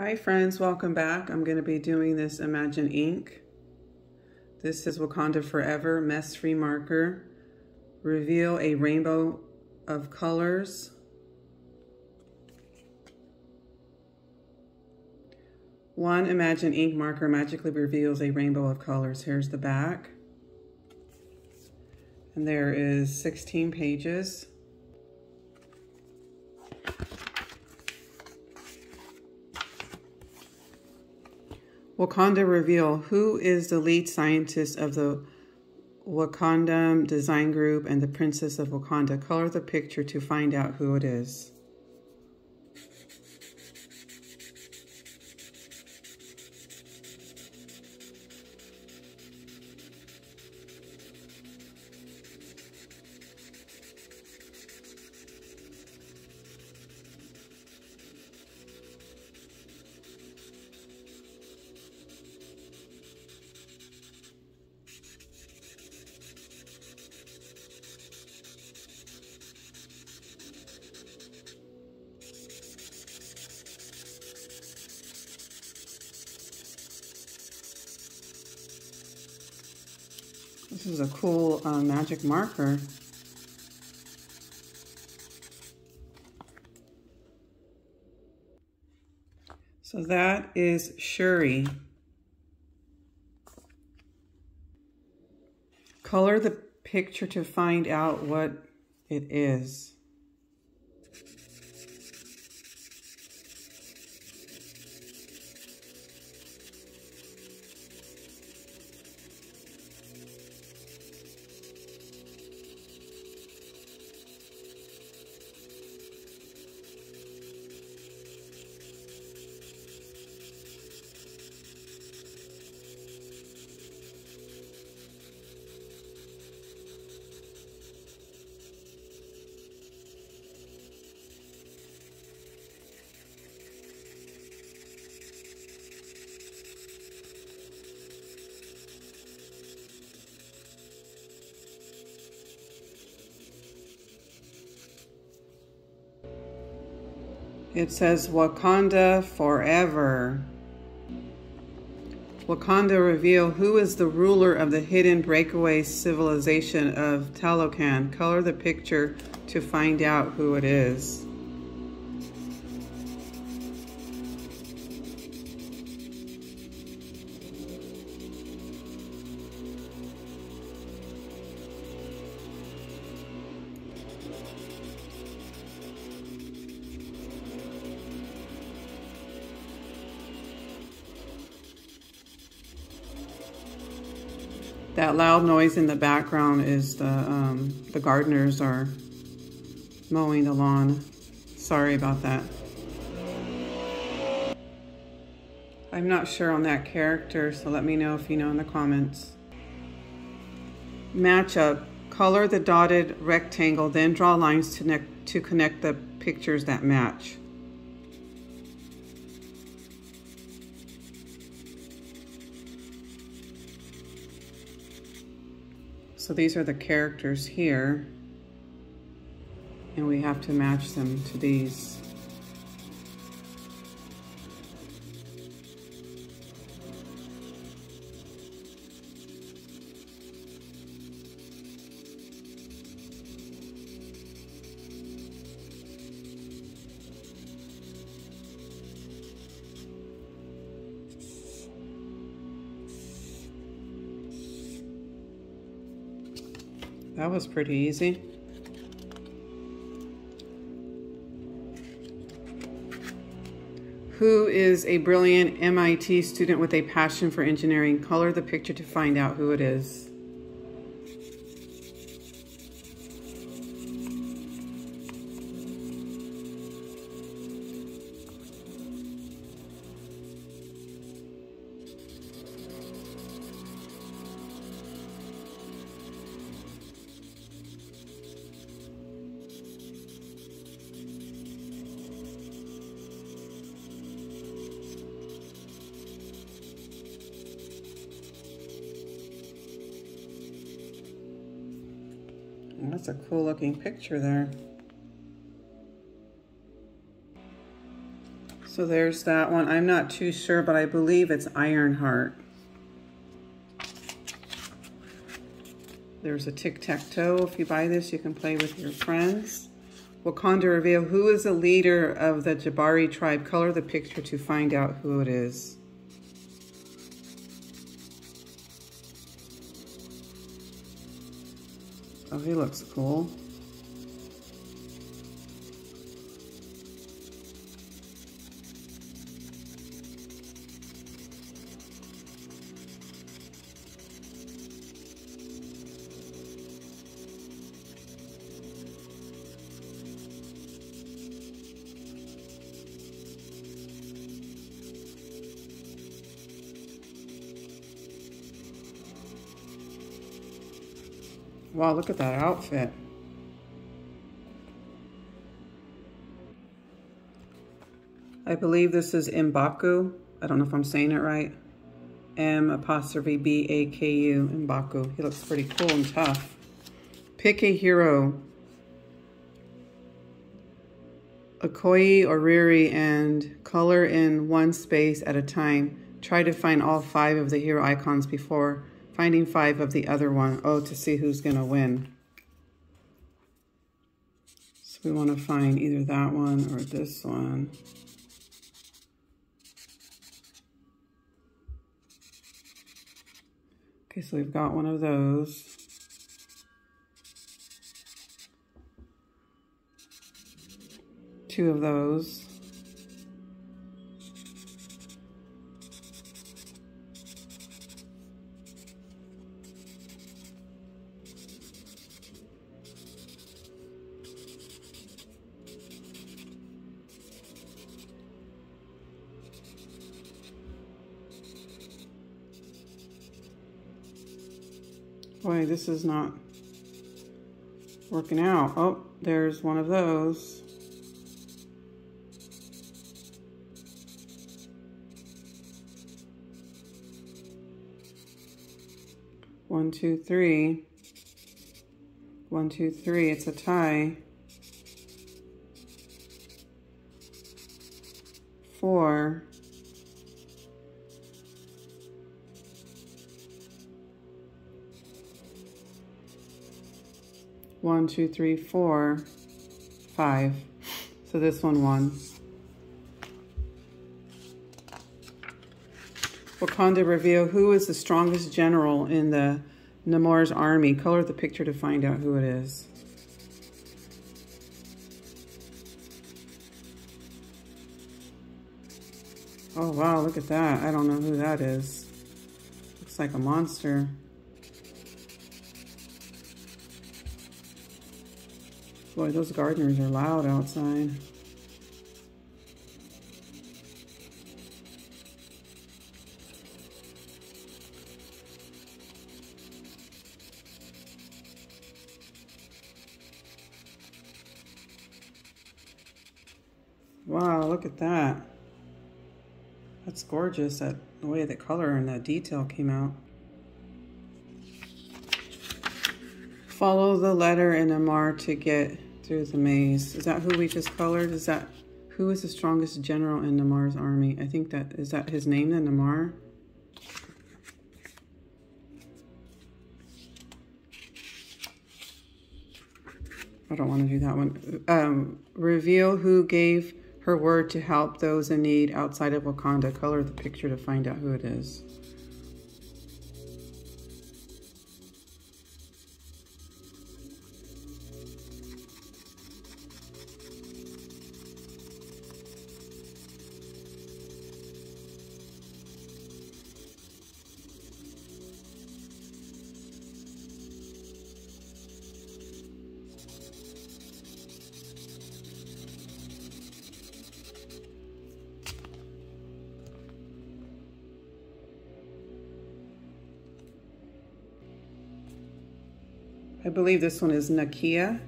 Hi friends, welcome back. I'm going to be doing this Imagine ink. This is Wakanda Forever mess-free marker. Reveal a rainbow of colors. One Imagine ink marker magically reveals a rainbow of colors. Here's the back. And there is 16 pages. Wakanda reveal who is the lead scientist of the Wakanda Design Group and the Princess of Wakanda. Color the picture to find out who it is. This is a cool uh, magic marker. So that is Shuri. Color the picture to find out what it is. It says Wakanda forever. Wakanda reveal who is the ruler of the hidden breakaway civilization of Talokan. Color the picture to find out who it is. That loud noise in the background is the, um, the gardeners are mowing the lawn. Sorry about that. I'm not sure on that character, so let me know if you know in the comments. Matchup. Color the dotted rectangle, then draw lines to, to connect the pictures that match. So these are the characters here. And we have to match them to these. That was pretty easy. Who is a brilliant MIT student with a passion for engineering? Color the picture to find out who it is. A cool looking picture there. So there's that one. I'm not too sure, but I believe it's Ironheart. There's a tic-tac-toe. If you buy this, you can play with your friends. Wakanda reveal who is the leader of the Jabari tribe. Color the picture to find out who it is. He looks cool. Wow, look at that outfit. I believe this is M'Baku. I don't know if I'm saying it right. M apostrophe B-A-K-U, M'Baku. He looks pretty cool and tough. Pick a hero. Okoye or Riri and color in one space at a time. Try to find all five of the hero icons before Finding five of the other one. Oh, to see who's going to win. So we want to find either that one or this one. Okay, so we've got one of those. Two of those. This is not working out. Oh, there's one of those. One, two, three. One, two, three. It's a tie. Four. One, two, three, four, five. So this one won. Wakanda reveal who is the strongest general in the Namor's army. Color the picture to find out who it is. Oh, wow, look at that. I don't know who that is. Looks like a monster. Boy, those gardeners are loud outside. Wow, look at that. That's gorgeous, that the way the color and the detail came out. Follow the letter in Namor to get through the maze. Is that who we just colored? Is that who is the strongest general in Namar's army? I think that is that his name then Namar? I don't want to do that one. Um, reveal who gave her word to help those in need outside of Wakanda. Color the picture to find out who it is. I believe this one is Nakia.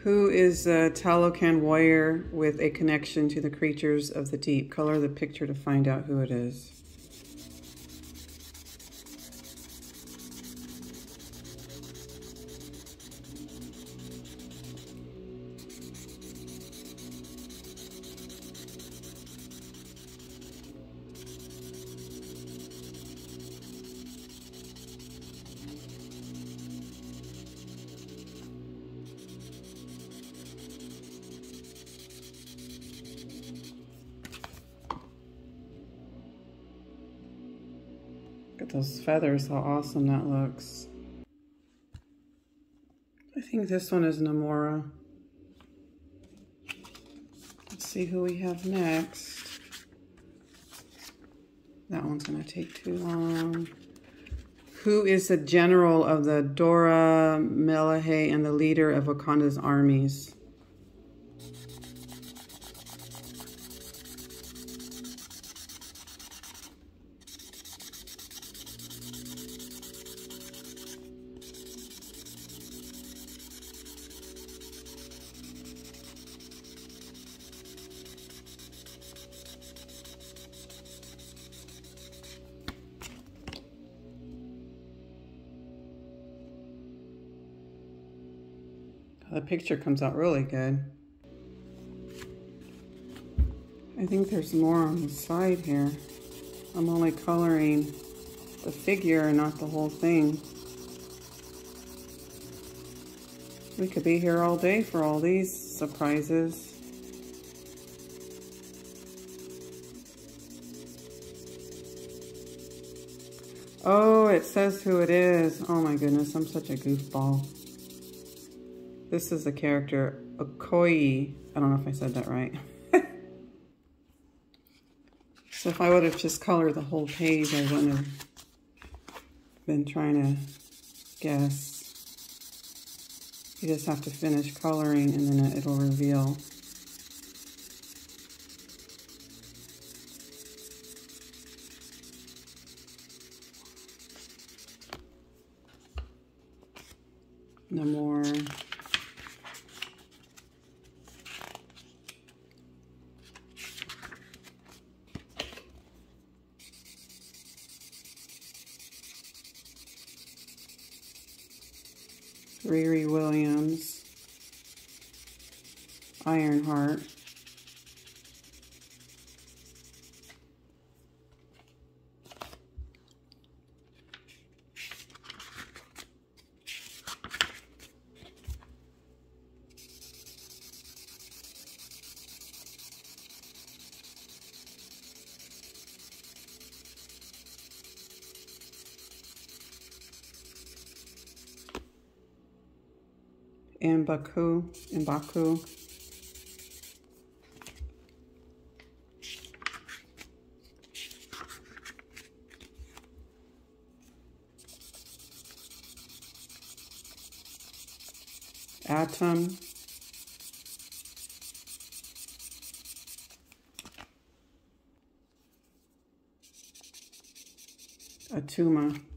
Who is a Talokan warrior with a connection to the creatures of the deep? Color the picture to find out who it is. Those feathers, how awesome that looks. I think this one is Namora. Let's see who we have next. That one's gonna take too long. Who is the general of the Dora Milaje and the leader of Wakanda's armies? The picture comes out really good. I think there's more on the side here. I'm only coloring the figure not the whole thing. We could be here all day for all these surprises. Oh, it says who it is. Oh my goodness, I'm such a goofball. This is the character Okoye. I don't know if I said that right. so if I would have just colored the whole page, I wouldn't have been trying to guess. You just have to finish coloring and then it'll reveal. No more. Riri Williams, Ironheart. In Baku, M'Baku. Atom. Attuma.